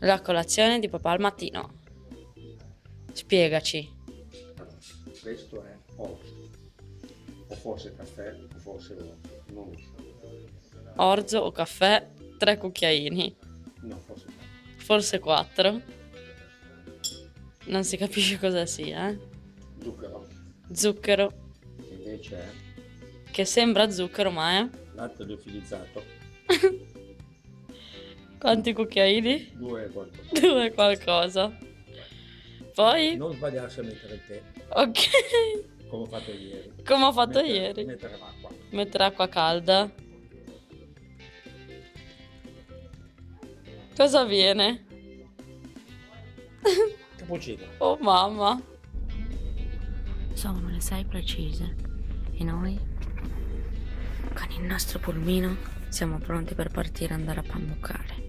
La colazione di papà al mattino. Spiegaci. Questo è orzo. O forse caffè, o forse orzo. Non lo so. Orzo o caffè, tre cucchiaini. No, forse. Forse quattro. Non si capisce cosa sia. eh. Zucchero. Zucchero, che Invece è che sembra zucchero ma è... latte liofilizzato. Quanti cucchiaini? Due qualcosa. Due qualcosa. Poi... Non sbagliarsi a mettere il tè, Ok. come ho fatto ieri. Come ho fatto Mettere- ieri. Mettere l'acqua. Mettere acqua calda. Cosa avviene? Cappuccino. Oh mamma. Sono le sei precise e noi, con il nostro pulmino, siamo pronti per partire e andare a pambucare.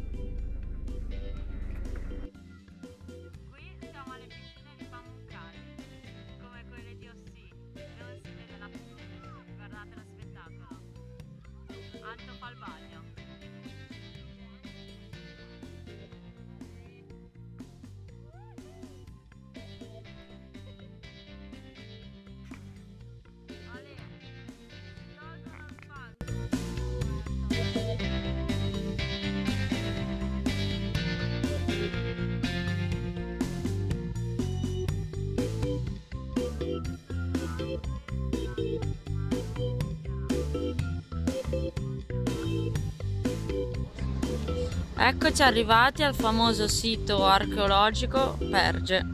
Eccoci arrivati al famoso sito archeologico Perge.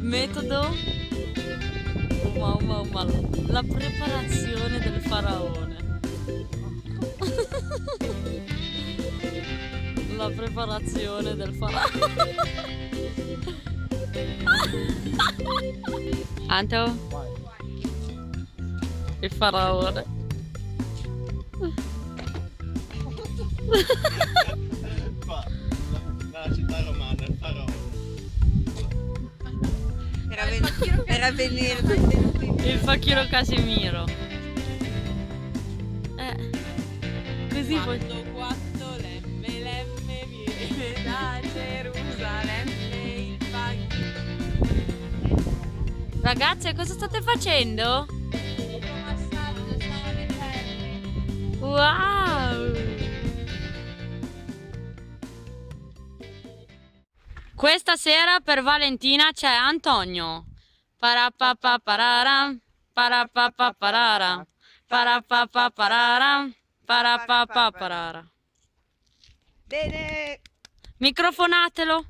Metodo Uma, uma, uma. La preparazione del faraone. La preparazione del faraone. Anto? Il faraone. Qua, la, la città romana, il faraone. Era, ven- era venerdì. Il facchino Casimiro. Eh. Così poi. Ragazze, cosa state facendo? Wow! Questa sera per Valentina c'è Antonio. Parapapapararam, parapapapararam, parapapapararam, parapapapararam. Bene. Microfonatelo.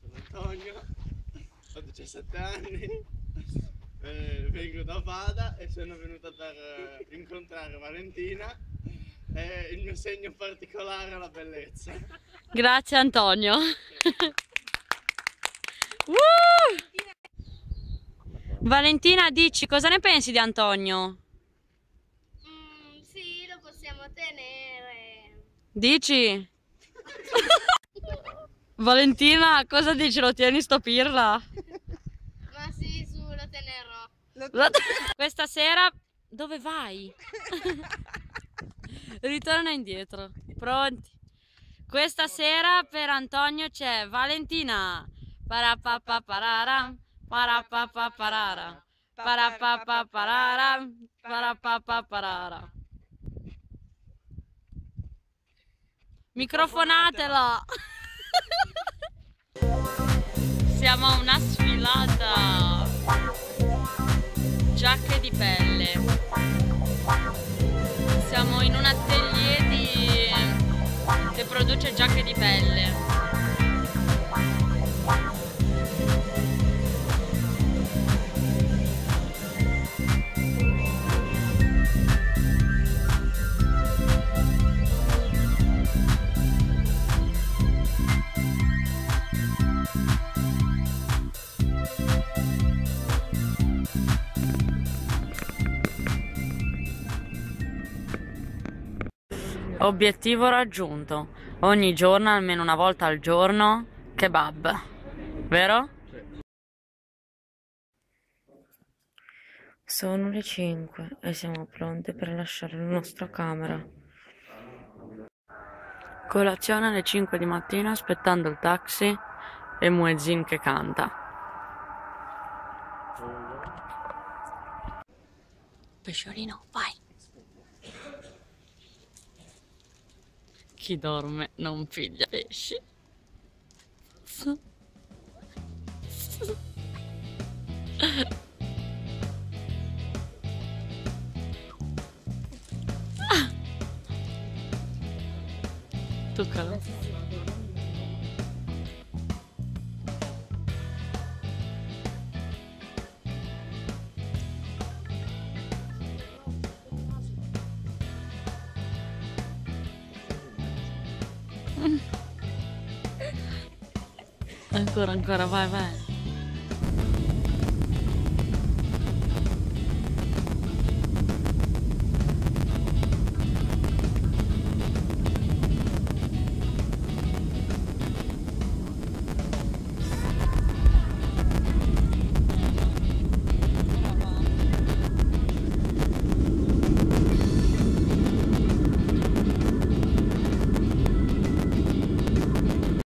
Sono Antonio, ho 17 anni, eh, vengo da Vada e sono venuta per eh, incontrare Valentina e il mio segno particolare è la bellezza. Grazie Antonio. Woo! Valentina, dici cosa ne pensi di Antonio? Mm, sì, lo possiamo tenere. Dici? Valentina, cosa dici? Lo tieni sto pirla? Ma sì, su, lo tenerò. Questa sera dove vai? Ritorna indietro. Pronti? Questa sera per Antonio c'è Valentina. Parapapapararam, parapapapararam, parapapapararam, parapapapararam. Microfonatela! Siamo a una sfilata! Giacche di pelle. Siamo in un atelier che produce giacche di pelle. Obiettivo raggiunto. Ogni giorno, almeno una volta al giorno, kebab. Vero? Sì. Sono le 5 e siamo pronte per lasciare la nostra camera. Colazione alle 5 di mattina aspettando il taxi e Muezzin che canta. Pesciolino, vai! Chi dorme non piglia pesci. Toccalo. Ancora, ancora, vai, vai.